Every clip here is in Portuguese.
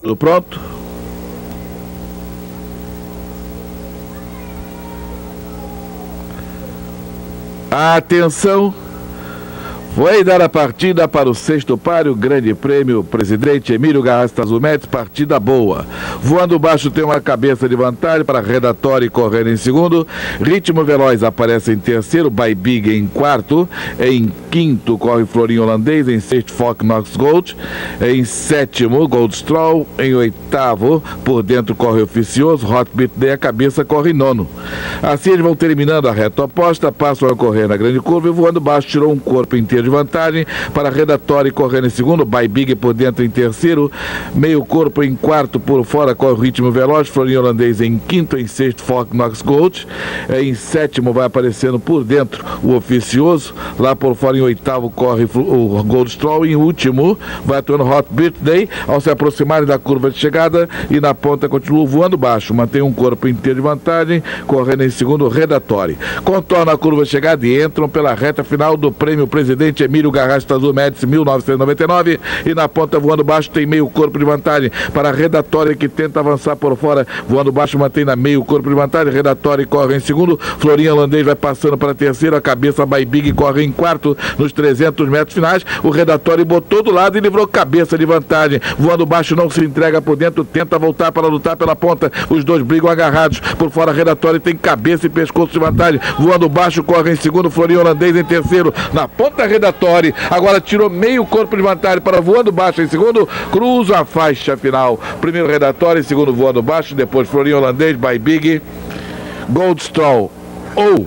Tudo pronto? Atenção! Foi dar a partida para o sexto páreo, Grande Prêmio Presidente Emílio Garrasta Zumetes, partida boa. Voando baixo tem uma cabeça de vantagem para Redatório correndo em segundo. Ritmo Veloz aparece em terceiro, By Big em quarto. Em quinto corre Florinho Holandês, em sexto Fox Knox Gold. Em sétimo, Gold Stroll. Em oitavo, por dentro corre Oficioso, Hot Beat Day, a cabeça corre em nono. Assim eles vão terminando a reta oposta, passam a correr na grande curva e voando baixo tirou um corpo inteiro de vantagem para Redatório correndo em segundo, By Big por dentro em terceiro, meio corpo em quarto, por fora com o ritmo veloz, Florinho Holandês em quinto, em sexto, Fox Knox Gold, em sétimo vai aparecendo por dentro o Oficioso, lá por fora em oitavo corre o Gold Stroll, em último vai atuando Hot Birthday, ao se aproximarem da curva de chegada e na ponta continua voando baixo, mantém um corpo inteiro de vantagem, correndo em segundo, Redatório. Contorna a curva de chegada e entram pela reta final do Prêmio Presidente Emílio Garrasto Médici, 1999. E na ponta, voando baixo, tem meio corpo de vantagem para a Redatória, que tenta avançar por fora. Voando baixo, mantém na meio corpo de vantagem. Redatória corre em segundo. Florinha Holandês vai passando para a terceira. A cabeça By Big corre em quarto nos 300 metros finais. O Redatório botou do lado e livrou cabeça de vantagem. Voando baixo, não se entrega por dentro, tenta voltar para lutar pela ponta. Os dois brigam agarrados. Por fora, Redatório tem cabeça e pescoço de vantagem. Voando baixo, corre em segundo. Florinha Holandês em terceiro. Na ponta, Redatório. Agora tirou meio corpo de vantagem para voando baixo em segundo. Cruza a faixa final. Primeiro Redatório, segundo voando baixo. Depois Florinho Holandês, by Big. Goldstraw ou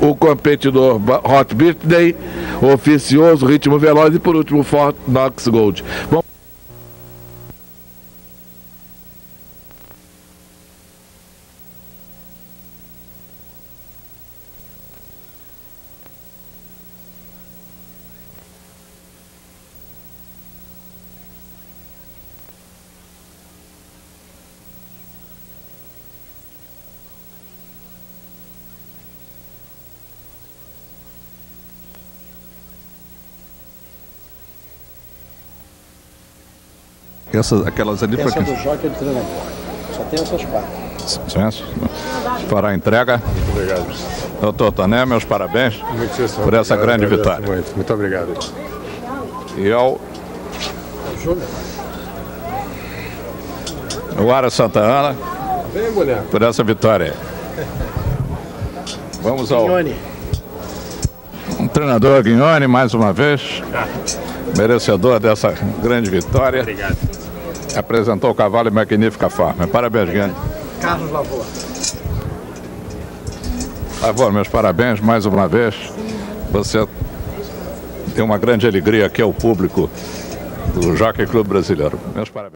o competidor Hot Birthday, oficioso, ritmo veloz e por último Fort Knox Gold. Bom, Essas, aquelas ali Essa para do Jockey do treinador. Só tem essas quatro. Fará a entrega. Muito obrigado. Doutor Toné, meus parabéns Muito por essa grande vitória. Muito, muito obrigado. E ao Júnior. o Ara Santa Ana Vem, mulher. por essa vitória. Vamos ao Ione. um treinador Guignone, mais uma vez, merecedor dessa grande vitória. Obrigado. Apresentou o cavalo em magnífica forma. Parabéns, Guignone. Carlos Lavoa. Favor, meus parabéns mais uma vez. Você tem uma grande alegria aqui ao público do Jockey Clube Brasileiro. Meus parabéns.